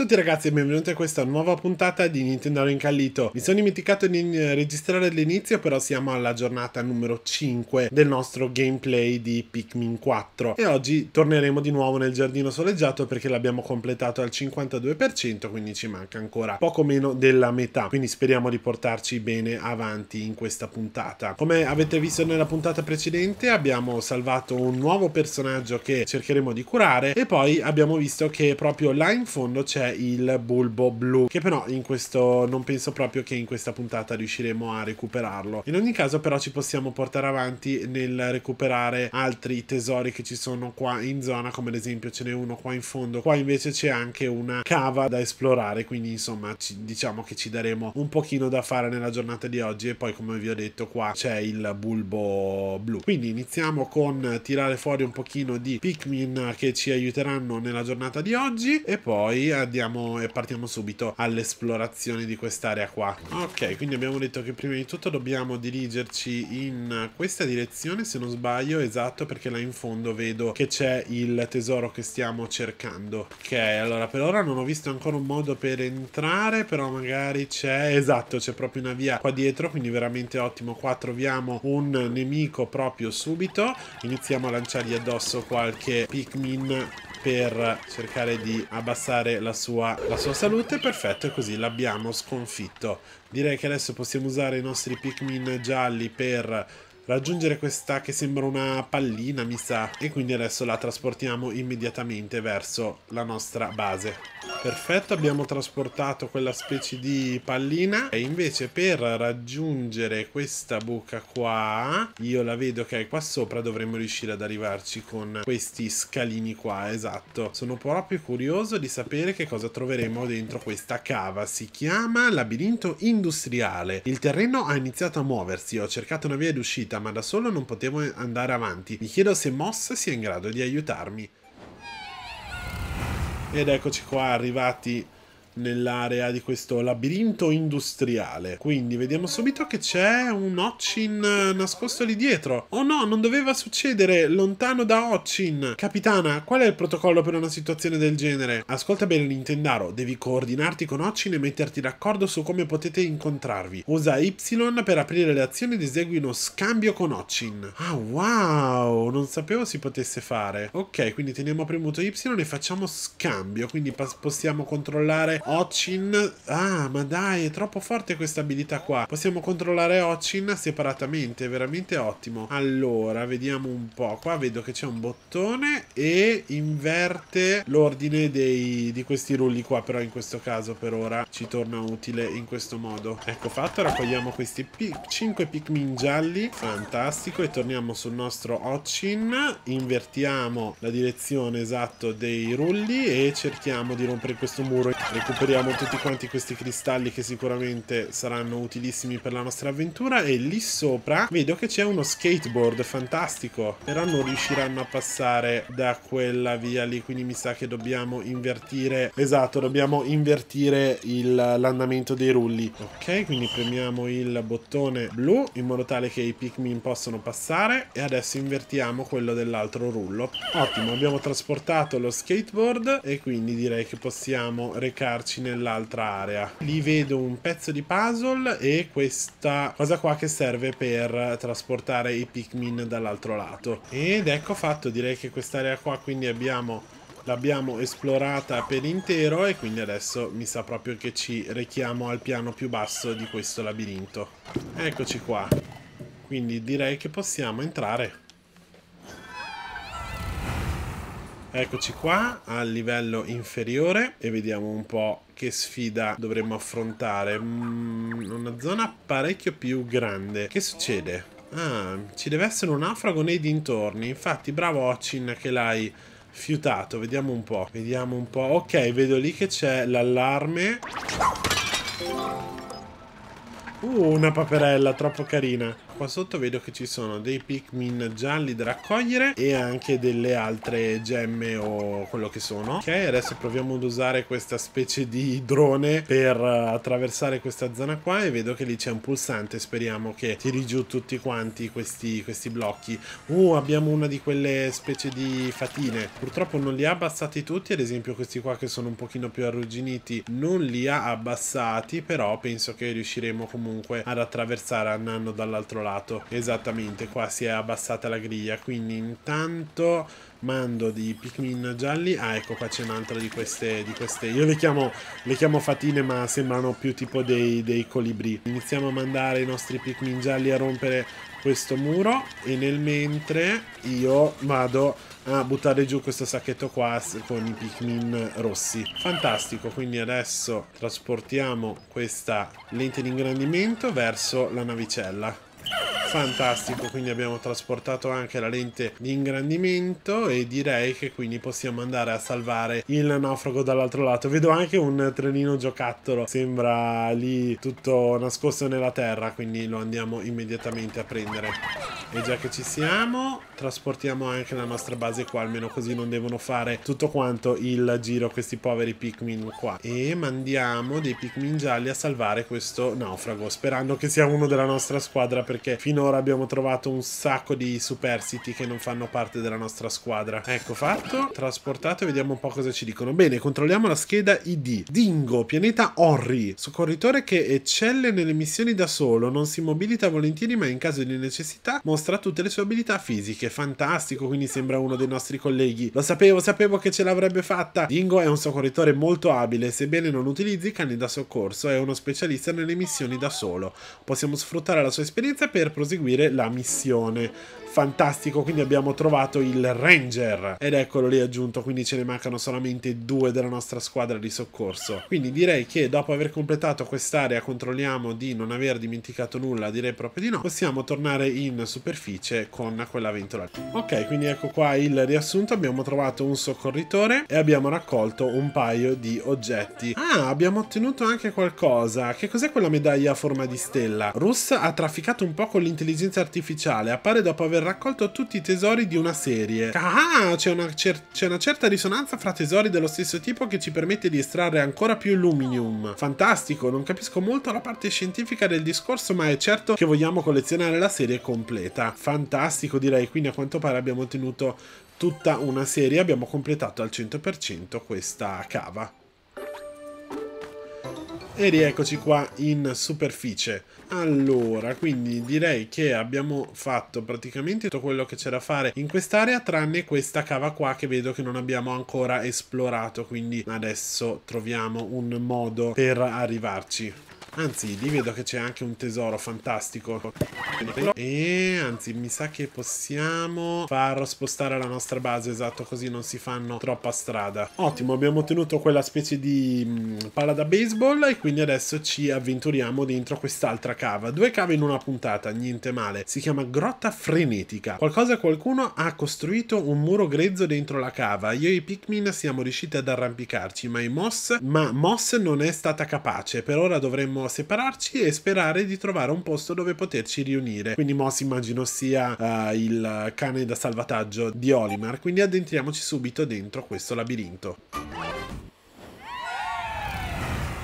tutti ragazzi e benvenuti a questa nuova puntata di Nintendo Incallito. Mi sono dimenticato di registrare all'inizio, però siamo alla giornata numero 5 del nostro gameplay di Pikmin 4 e oggi torneremo di nuovo nel giardino soleggiato perché l'abbiamo completato al 52%, quindi ci manca ancora poco meno della metà, quindi speriamo di portarci bene avanti in questa puntata. Come avete visto nella puntata precedente abbiamo salvato un nuovo personaggio che cercheremo di curare e poi abbiamo visto che proprio là in fondo c'è il bulbo blu che però in questo non penso proprio che in questa puntata riusciremo a recuperarlo. In ogni caso però ci possiamo portare avanti nel recuperare altri tesori che ci sono qua in zona come ad esempio ce n'è uno qua in fondo. Qua invece c'è anche una cava da esplorare quindi insomma ci, diciamo che ci daremo un pochino da fare nella giornata di oggi. E poi come vi ho detto qua c'è il bulbo blu. Quindi iniziamo con tirare fuori un pochino di Pikmin che ci aiuteranno nella giornata di oggi. E poi andiamo e partiamo subito all'esplorazione di quest'area qua. Ok, quindi abbiamo detto che prima di tutto dobbiamo dirigerci in questa direzione, se non sbaglio, esatto, perché là in fondo vedo che c'è il tesoro che stiamo cercando. Ok, allora per ora non ho visto ancora un modo per entrare, però magari c'è, esatto, c'è proprio una via qua dietro, quindi veramente ottimo. Qua troviamo un nemico proprio subito, iniziamo a lanciargli addosso qualche Pikmin per cercare di abbassare la sua, la sua salute. Perfetto, e così l'abbiamo sconfitto. Direi che adesso possiamo usare i nostri Pikmin gialli per raggiungere questa che sembra una pallina, mi sa, e quindi adesso la trasportiamo immediatamente verso la nostra base. Perfetto, abbiamo trasportato quella specie di pallina e invece per raggiungere questa buca qua, io la vedo che è qua sopra, dovremmo riuscire ad arrivarci con questi scalini qua, esatto. Sono proprio curioso di sapere che cosa troveremo dentro questa cava. Si chiama labirinto industriale. Il terreno ha iniziato a muoversi, ho cercato una via d'uscita ma da solo non potevo andare avanti. Mi chiedo se Moss sia in grado di aiutarmi. Ed eccoci qua arrivati nell'area di questo labirinto industriale. Quindi vediamo subito che c'è un Ochin nascosto lì dietro. Oh no, non doveva succedere, lontano da Ochin. Capitana, qual è il protocollo per una situazione del genere? Ascolta bene Nintendaro, devi coordinarti con Ochin e metterti d'accordo su come potete incontrarvi. Usa Y per aprire le azioni ed esegui uno scambio con Ochin. Ah wow, non sapevo si potesse fare. Ok, quindi teniamo premuto Y e facciamo scambio, quindi possiamo controllare Ochin. Ah, ma dai, è troppo forte questa abilità qua. Possiamo controllare Ochin separatamente, veramente ottimo. Allora, vediamo un po'. Qua vedo che c'è un bottone e inverte l'ordine di questi rulli qua, però in questo caso per ora ci torna utile in questo modo. Ecco fatto, raccogliamo questi 5 Pikmin gialli. Fantastico, e torniamo sul nostro Ochin. Invertiamo la direzione esatto dei rulli e cerchiamo di rompere questo muro recuperiamo tutti quanti questi cristalli che sicuramente saranno utilissimi per la nostra avventura. E lì sopra vedo che c'è uno skateboard fantastico però non riusciranno a passare da quella via lì quindi mi sa che dobbiamo invertire esatto dobbiamo invertire l'andamento dei rulli. Ok quindi premiamo il bottone blu in modo tale che i Pikmin possano passare e adesso invertiamo quello dell'altro rullo. Ottimo abbiamo trasportato lo skateboard e quindi direi che possiamo recarci portarci nell'altra area. Lì vedo un pezzo di puzzle e questa cosa qua che serve per trasportare i Pikmin dall'altro lato. Ed ecco fatto, direi che quest'area qua quindi abbiamo l'abbiamo esplorata per intero e quindi adesso mi sa proprio che ci rechiamo al piano più basso di questo labirinto. Eccoci qua. Quindi direi che possiamo entrare. Eccoci qua al livello inferiore e vediamo un po' che sfida dovremmo affrontare. Mm, una zona parecchio più grande. Che succede? Ah, ci deve essere un naufrago nei dintorni. Infatti, bravo Ocin che l'hai fiutato. Vediamo un po'. Vediamo un po'. Ok, vedo lì che c'è l'allarme. Uh, una paperella troppo carina. Qua sotto vedo che ci sono dei Pikmin gialli da raccogliere e anche delle altre gemme o quello che sono. Ok, adesso proviamo ad usare questa specie di drone per attraversare questa zona qua e vedo che lì c'è un pulsante. Speriamo che tiri giù tutti quanti questi, questi blocchi. Uh, abbiamo una di quelle specie di fatine. Purtroppo non li ha abbassati tutti, ad esempio questi qua che sono un pochino più arrugginiti non li ha abbassati, però penso che riusciremo comunque ad attraversare andando dall'altro lato. Esattamente, qua si è abbassata la griglia, quindi intanto mando di Pikmin gialli. Ah, ecco qua c'è un'altra di queste, di queste. Io le chiamo, le chiamo fatine, ma sembrano più tipo dei, dei colibri. Iniziamo a mandare i nostri Pikmin gialli a rompere questo muro e nel mentre io vado a buttare giù questo sacchetto qua con i Pikmin rossi. Fantastico, quindi adesso trasportiamo questa lente di ingrandimento verso la navicella fantastico quindi abbiamo trasportato anche la lente di ingrandimento e direi che quindi possiamo andare a salvare il naufrago dall'altro lato. Vedo anche un trenino giocattolo sembra lì tutto nascosto nella terra quindi lo andiamo immediatamente a prendere. E già che ci siamo trasportiamo anche la nostra base qua almeno così non devono fare tutto quanto il giro questi poveri Pikmin qua. E mandiamo dei Pikmin gialli a salvare questo naufrago sperando che sia uno della nostra squadra perché fino finora abbiamo trovato un sacco di superstiti che non fanno parte della nostra squadra. Ecco fatto, trasportato e vediamo un po' cosa ci dicono. Bene, controlliamo la scheda ID. Dingo, pianeta Orri, soccorritore che eccelle nelle missioni da solo, non si mobilita volentieri ma in caso di necessità mostra tutte le sue abilità fisiche. Fantastico, quindi sembra uno dei nostri colleghi. Lo sapevo, sapevo che ce l'avrebbe fatta. Dingo è un soccorritore molto abile, sebbene non utilizzi cani da soccorso, è uno specialista nelle missioni da solo. Possiamo sfruttare la sua esperienza per proseguire proseguire la missione. Fantastico quindi abbiamo trovato il ranger. Ed eccolo lì aggiunto quindi ce ne mancano solamente due della nostra squadra di soccorso. Quindi direi che dopo aver completato quest'area controlliamo di non aver dimenticato nulla direi proprio di no possiamo tornare in superficie con quella ventola ok quindi ecco qua il riassunto. Abbiamo trovato un soccorritore e abbiamo raccolto un paio di oggetti. Ah abbiamo ottenuto anche qualcosa. Che cos'è quella medaglia a forma di stella? Rus ha trafficato un po' con l'intelligenza artificiale appare dopo aver raccolto tutti i tesori di una serie. Ah, c'è una, c'è una certa risonanza fra tesori dello stesso tipo che ci permette di estrarre ancora più Luminium. Fantastico, non capisco molto la parte scientifica del discorso, ma è certo che vogliamo collezionare la serie completa. Fantastico direi, quindi a quanto pare abbiamo ottenuto tutta una serie, abbiamo completato al 100% questa cava. E rieccoci qua in superficie. Allora, quindi direi che abbiamo fatto praticamente tutto quello che c'era da fare in quest'area, tranne questa cava qua che vedo che non abbiamo ancora esplorato, quindi adesso troviamo un modo per arrivarci. Anzi, lì vedo che c'è anche un tesoro fantastico. E anzi, mi sa che possiamo far spostare la nostra base, esatto, così non si fanno troppa strada. Ottimo, abbiamo ottenuto quella specie di mh, mm, palla da baseball e quindi adesso ci avventuriamo dentro quest'altra cava. Due cave in una puntata, niente male. Si chiama grotta frenetica. Qualcosa qualcuno ha costruito un muro grezzo dentro la cava. Io e i Pikmin siamo riusciti ad arrampicarci, ma i Moss... Ma Moss non è stata capace. Per ora dovremmo dovremmo separarci e sperare di trovare un posto dove poterci riunire. Quindi Moss immagino sia uh, il cane da salvataggio di Olimar, quindi addentriamoci subito dentro questo labirinto.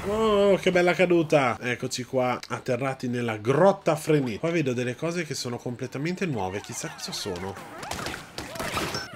Oh, che bella caduta! Eccoci qua, atterrati nella grotta frenetica. Qua vedo delle cose che sono completamente nuove, chissà cosa sono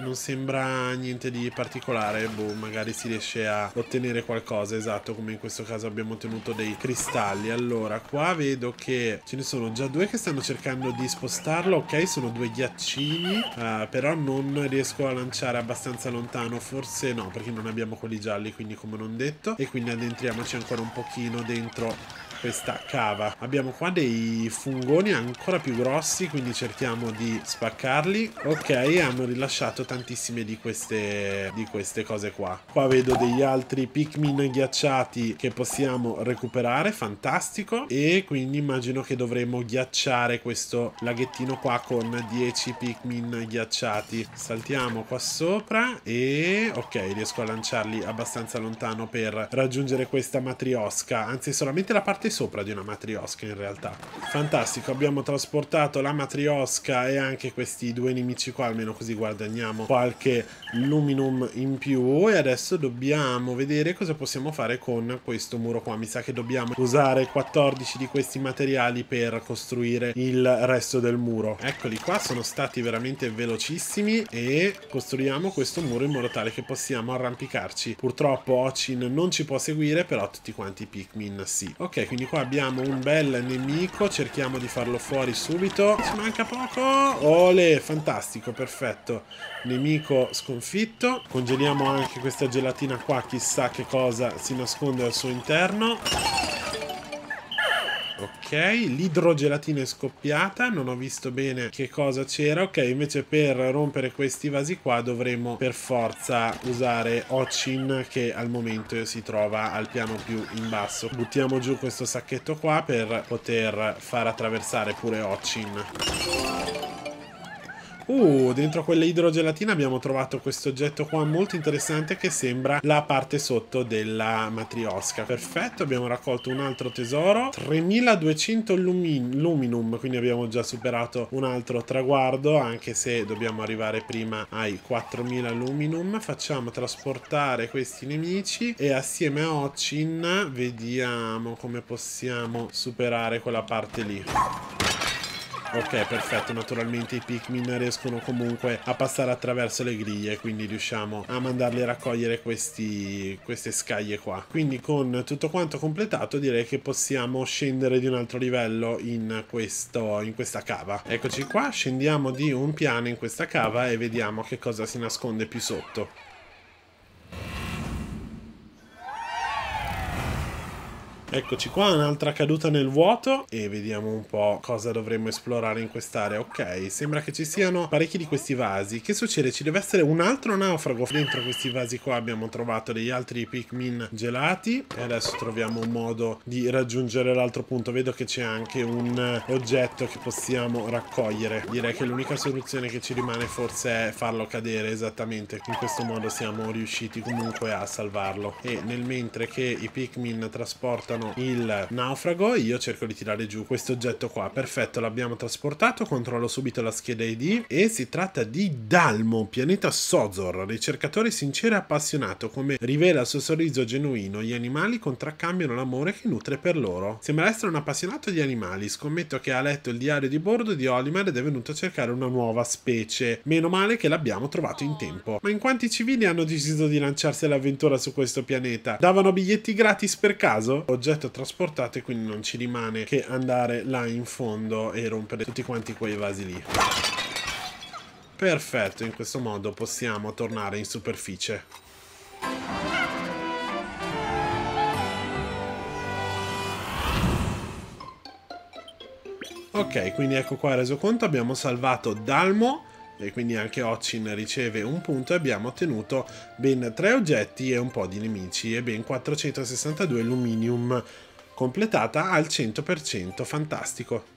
non sembra niente di particolare, boh, magari si riesce a ottenere qualcosa, esatto, come in questo caso abbiamo ottenuto dei cristalli. Allora, qua vedo che ce ne sono già due che stanno cercando di spostarlo, ok, sono due ghiaccini, uh, però non riesco a lanciare abbastanza lontano, forse no, perché non abbiamo quelli gialli, quindi come non detto, e quindi addentriamoci ancora un pochino dentro questa cava. Abbiamo qua dei fungoni ancora più grossi, quindi cerchiamo di spaccarli. Ok, hanno rilasciato tantissime di queste, di queste cose qua. Qua vedo degli altri Pikmin ghiacciati che possiamo recuperare, fantastico. E quindi immagino che dovremo ghiacciare questo laghettino qua con 10 Pikmin ghiacciati. Saltiamo qua sopra e ok, riesco a lanciarli abbastanza lontano per raggiungere questa matriosca. Anzi, solamente la parte sopra di una matriosca in realtà. Fantastico, abbiamo trasportato la matriosca e anche questi due nemici qua, almeno così guadagniamo qualche luminum in più e adesso dobbiamo vedere cosa possiamo fare con questo muro qua. Mi sa che dobbiamo usare 14 di questi materiali per costruire il resto del muro. Eccoli qua, sono stati veramente velocissimi e costruiamo questo muro in modo tale che possiamo arrampicarci. Purtroppo Ocin non ci può seguire, però tutti quanti i Pikmin sì. Ok, quindi qua abbiamo un bel nemico, cerchiamo di farlo fuori subito. Ci manca poco! Ole, fantastico, perfetto. Nemico sconfitto. Congeliamo anche questa gelatina qua, chissà che cosa si nasconde al suo interno. L'idrogelatina è scoppiata, non ho visto bene che cosa c'era. Ok, invece per rompere questi vasi qua dovremo per forza usare Ochin che al momento si trova al piano più in basso. Buttiamo giù questo sacchetto qua per poter far attraversare pure Ochin. Uh, dentro quella idrogelatina abbiamo trovato questo oggetto qua molto interessante che sembra la parte sotto della matriosca. Perfetto, abbiamo raccolto un altro tesoro. 3200 lumin luminum, quindi abbiamo già superato un altro traguardo, anche se dobbiamo arrivare prima ai 4000 luminum. Facciamo trasportare questi nemici e assieme a Ochin vediamo come possiamo superare quella parte lì. Ok, perfetto. Naturalmente i Pikmin riescono comunque a passare attraverso le griglie, quindi riusciamo a mandarli a raccogliere questi, queste scaglie qua. Quindi con tutto quanto completato direi che possiamo scendere di un altro livello in, questo, in questa cava. Eccoci qua, scendiamo di un piano in questa cava e vediamo che cosa si nasconde più sotto. Eccoci qua, un'altra caduta nel vuoto e vediamo un po' cosa dovremmo esplorare in quest'area. Ok, sembra che ci siano parecchi di questi vasi. Che succede? Ci deve essere un altro naufrago. Dentro questi vasi qua abbiamo trovato degli altri Pikmin gelati e adesso troviamo un modo di raggiungere l'altro punto. Vedo che c'è anche un oggetto che possiamo raccogliere. Direi che l'unica soluzione che ci rimane forse è farlo cadere esattamente. In questo modo siamo riusciti comunque a salvarlo. E nel mentre che i Pikmin trasportano cercano il naufrago io cerco di tirare giù questo oggetto qua. Perfetto l'abbiamo trasportato controllo subito la scheda ID e si tratta di Dalmo pianeta Sozor ricercatore sincero e appassionato come rivela il suo sorriso genuino. Gli animali contraccambiano l'amore che nutre per loro. Sembra essere un appassionato di animali. Scommetto che ha letto il diario di bordo di Olimar ed è venuto a cercare una nuova specie. Meno male che l'abbiamo trovato in tempo. Ma in quanti civili hanno deciso di lanciarsi all'avventura su questo pianeta? Davano biglietti gratis per caso? oggetto oggetto trasportato e quindi non ci rimane che andare là in fondo e rompere tutti quanti quei vasi lì. Perfetto, in questo modo possiamo tornare in superficie. Ok, quindi ecco qua reso conto, abbiamo salvato Dalmo e quindi anche Ocin riceve un punto e abbiamo ottenuto ben 3 oggetti e un po' di nemici e ben 462 luminium completata al 100%, fantastico.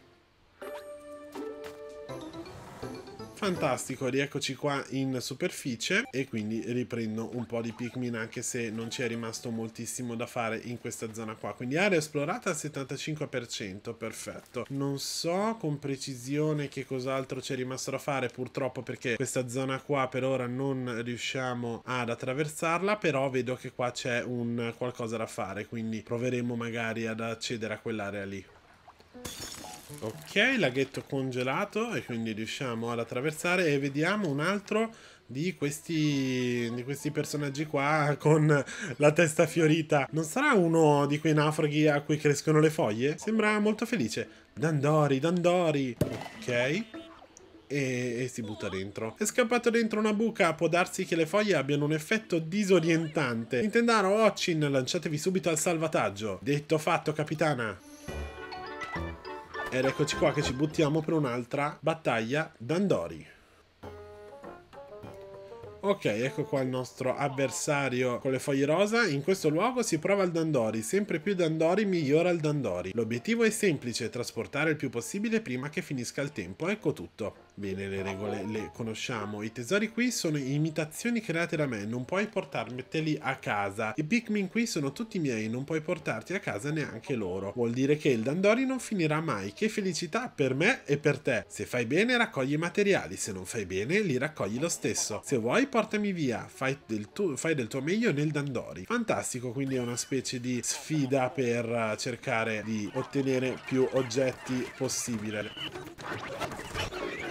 Fantastico, rieccoci qua in superficie e quindi riprendo un po' di Pikmin anche se non ci è rimasto moltissimo da fare in questa zona qua. Quindi area esplorata al 75%, perfetto. Non so con precisione che cos'altro c'è rimasto da fare purtroppo perché questa zona qua per ora non riusciamo ad attraversarla, però vedo che qua c'è un qualcosa da fare, quindi proveremo magari ad accedere a quell'area lì. Ok, laghetto congelato e quindi riusciamo ad attraversare e vediamo un altro di questi, di questi personaggi qua con la testa fiorita. Non sarà uno di quei naufraghi a cui crescono le foglie? Sembra molto felice. Dandori, Dandori. Ok. E, e, si butta dentro. È scappato dentro una buca, può darsi che le foglie abbiano un effetto disorientante. Intendaro, Ochin, lanciatevi subito al salvataggio. Detto fatto, capitana. Ed eccoci qua che ci buttiamo per un'altra battaglia d'Andori. Ok, ecco qua il nostro avversario con le foglie rosa. In questo luogo si prova il Dandori. Sempre più Dandori migliora il Dandori. L'obiettivo è semplice, trasportare il più possibile prima che finisca il tempo. Ecco tutto. Bene, le regole le conosciamo. I tesori qui sono imitazioni create da me, non puoi portarteli a casa. I Pikmin qui sono tutti miei, non puoi portarti a casa neanche loro. Vuol dire che il Dandori non finirà mai. Che felicità per me e per te. Se fai bene raccogli i materiali, se non fai bene li raccogli lo stesso. Se vuoi portami via, fai del, tu fai del tuo meglio nel Dandori. Fantastico, quindi è una specie di sfida per cercare di ottenere più oggetti possibile.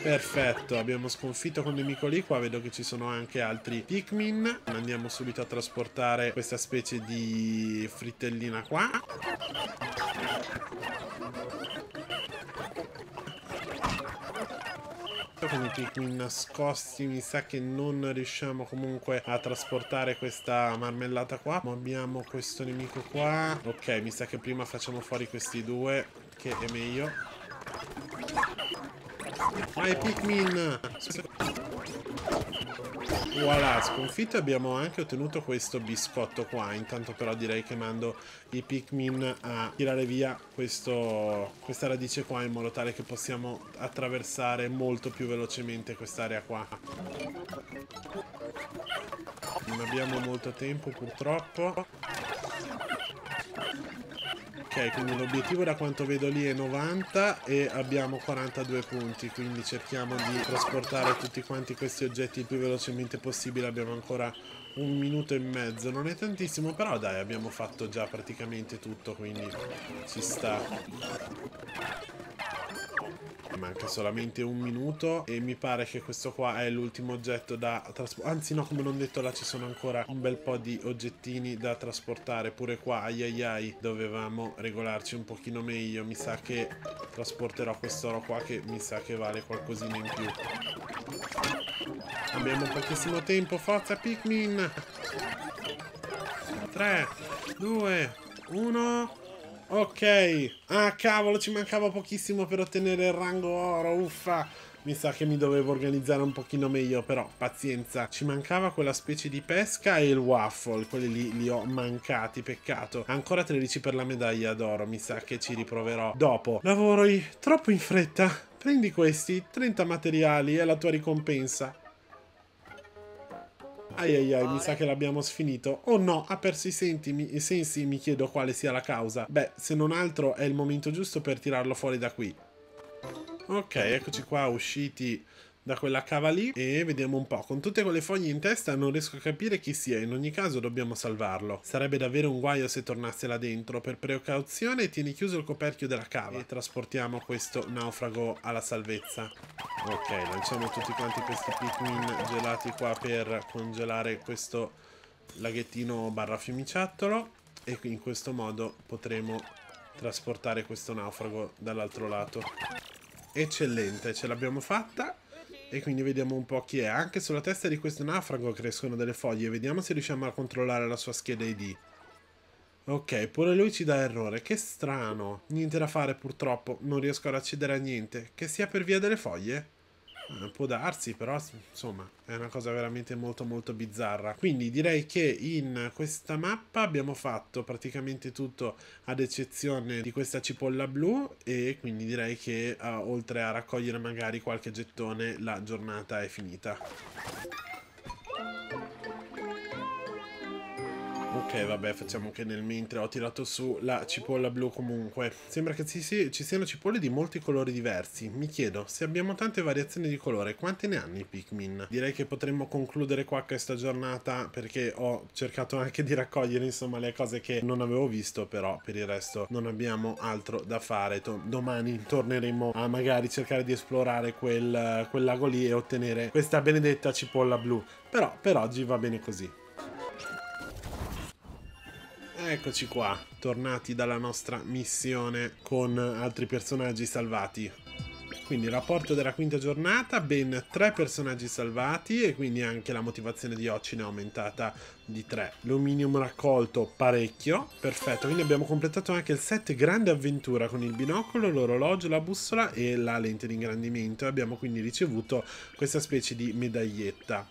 Perfetto, abbiamo sconfitto quel nemico lì, qua vedo che ci sono anche altri Pikmin. Andiamo subito a trasportare questa specie di frittellina qua. con i Pikmin nascosti mi sa che non riusciamo comunque a trasportare questa marmellata qua ma abbiamo questo nemico qua ok mi sa che prima facciamo fuori questi due che è meglio Vai Pikmin! Voilà, sconfitto abbiamo anche ottenuto questo biscotto qua. Intanto però direi che mando i Pikmin a tirare via questo, questa radice qua in modo tale che possiamo attraversare molto più velocemente quest'area qua. Non abbiamo molto tempo purtroppo. Ok, quindi l'obiettivo da quanto vedo lì è 90 e abbiamo 42 punti, quindi cerchiamo di trasportare tutti quanti questi oggetti il più velocemente possibile, abbiamo ancora un minuto e mezzo, non è tantissimo, però dai, abbiamo fatto già praticamente tutto, quindi ci sta manca solamente un minuto e mi pare che questo qua è l'ultimo oggetto da trasportare anzi no come non detto là ci sono ancora un bel po' di oggettini da trasportare. Pure qua ai ai ai dovevamo regolarci un pochino meglio. Mi sa che trasporterò quest'oro qua che mi sa che vale qualcosina in più. Abbiamo pochissimo tempo. Forza Pikmin! 3 2 1 Ok. Ah, cavolo, ci mancava pochissimo per ottenere il rango oro. Uffa. Mi sa che mi dovevo organizzare un pochino meglio, però pazienza. Ci mancava quella specie di pesca e il waffle. Quelli lì li ho mancati, peccato. Ancora 13 per la medaglia d'oro. Mi sa che ci riproverò dopo. Lavoro troppo in fretta. Prendi questi, 30 materiali e la tua ricompensa. Ai ai ai, mi sa che l'abbiamo sfinito. Oh no, ha perso i, senti, mi, i sensi, mi chiedo quale sia la causa. Beh, se non altro è il momento giusto per tirarlo fuori da qui. Ok, eccoci qua usciti da quella cava lì e vediamo un po'. Con tutte quelle foglie in testa non riesco a capire chi sia, in ogni caso dobbiamo salvarlo. Sarebbe davvero un guaio se tornasse là dentro. Per precauzione tieni chiuso il coperchio della cava e trasportiamo questo naufrago alla salvezza. Ok, lanciamo tutti quanti questi Pikmin gelati qua per congelare questo laghettino barra fiumiciattolo e in questo modo potremo trasportare questo naufrago dall'altro lato. Eccellente, ce l'abbiamo fatta e quindi vediamo un po' chi è. Anche sulla testa di questo naufrago crescono delle foglie. Vediamo se riusciamo a controllare la sua scheda ID. Ok, pure lui ci dà errore. Che strano. Niente da fare purtroppo. Non riesco ad accedere a niente. Che sia per via delle foglie? Eh, può darsi, però insomma è una cosa veramente molto molto bizzarra. Quindi direi che in questa mappa abbiamo fatto praticamente tutto ad eccezione di questa cipolla blu e quindi direi che uh, oltre a raccogliere magari qualche gettone la giornata è finita. Ok, vabbè, facciamo che nel mentre ho tirato su la cipolla blu comunque. Sembra che ci, ci, siano cipolle di molti colori diversi. Mi chiedo, se abbiamo tante variazioni di colore, quante ne hanno i Pikmin? Direi che potremmo concludere qua questa giornata perché ho cercato anche di raccogliere insomma le cose che non avevo visto, però per il resto non abbiamo altro da fare. domani torneremo a magari cercare di esplorare quel, quel lago lì e ottenere questa benedetta cipolla blu. Però per oggi va bene così. Eccoci qua, tornati dalla nostra missione con altri personaggi salvati. Quindi rapporto della quinta giornata, ben tre personaggi salvati e quindi anche la motivazione di Occi ne è aumentata di 3. L'ominium raccolto parecchio, perfetto, quindi abbiamo completato anche il set grande avventura con il binocolo, l'orologio, la bussola e la lente di ingrandimento. Abbiamo quindi ricevuto questa specie di medaglietta,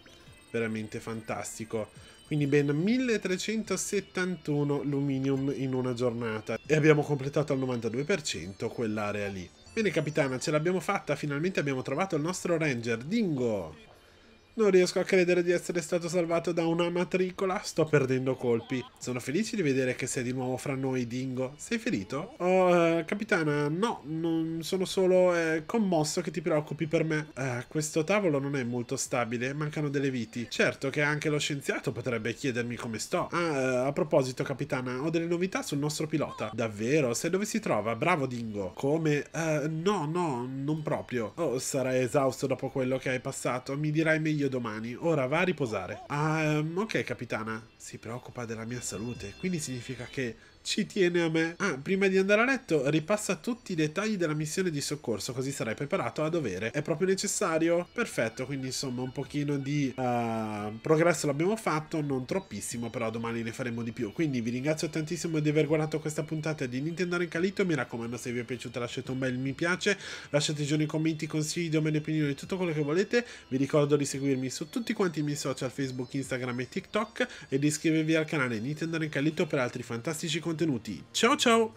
veramente fantastico quindi ben 1371 luminium in una giornata e abbiamo completato al 92% quell'area lì. Bene capitana, ce l'abbiamo fatta, finalmente abbiamo trovato il nostro ranger, Dingo! Non riesco a credere di essere stato salvato da una matricola. Sto perdendo colpi. Sono felice di vedere che sei di nuovo fra noi, Dingo. Sei ferito? Oh, eh, capitana, no, non sono solo eh, commosso che ti preoccupi per me. Eh, questo tavolo non è molto stabile, mancano delle viti. Certo che anche lo scienziato potrebbe chiedermi come sto. Ah, eh, a proposito, capitana, ho delle novità sul nostro pilota. Davvero? Sai dove si trova? Bravo, Dingo. Come? Eh, no, no, non proprio. Oh, sarai esausto dopo quello che hai passato. Mi dirai meglio meglio domani. Ora va a riposare. Um, ok, capitana. Si preoccupa della mia salute, quindi significa che ci tiene a me. Ah, prima di andare a letto, ripassa tutti i dettagli della missione di soccorso, così sarai preparato a dovere. È proprio necessario? Perfetto, quindi insomma un pochino di uh, progresso l'abbiamo fatto, non troppissimo, però domani ne faremo di più. Quindi vi ringrazio tantissimo di aver guardato questa puntata di Nintendo Incalito. Mi raccomando, se vi è piaciuta lasciate un bel mi piace, lasciate giù nei commenti consigli, domande, opinioni, tutto quello che volete. Vi ricordo di seguirmi su tutti quanti i miei social, Facebook, Instagram e TikTok e di iscrivervi al canale Nintendo Incalito per altri fantastici contenuti contenuti. Ciao ciao!